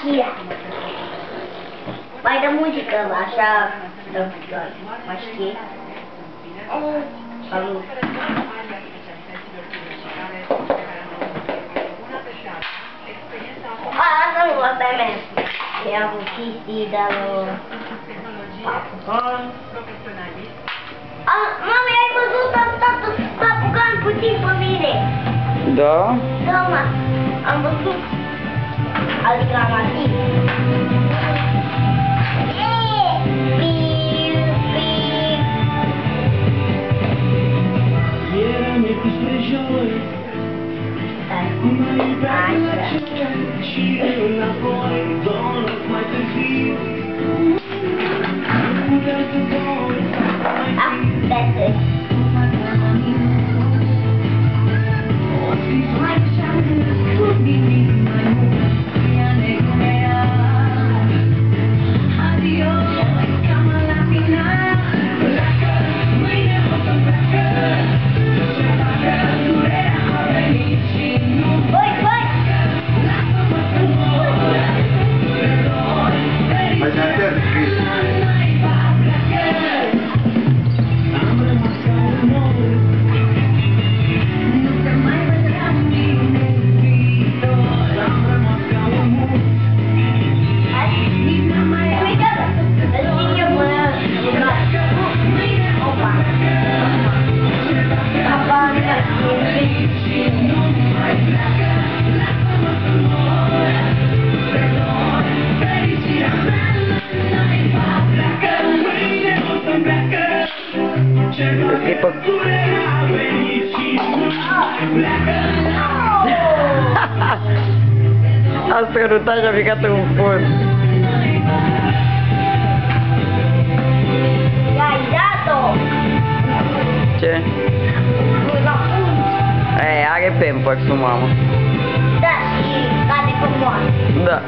și ea. Mai dă muzică, așa, dă doar, mai știi? Salut. A, asta nu asta e mea. E avut chestii de la Papucan. A, mami, ai văzut am stat papucan puțin pe mine. Da? Da, mă, am văzut. Adică am E pe... A sărutat și a picat în fund. I-ai dat-o! Ce? La fund! E, are pampers-ul, mamă. Da, și cade pe moară. Da.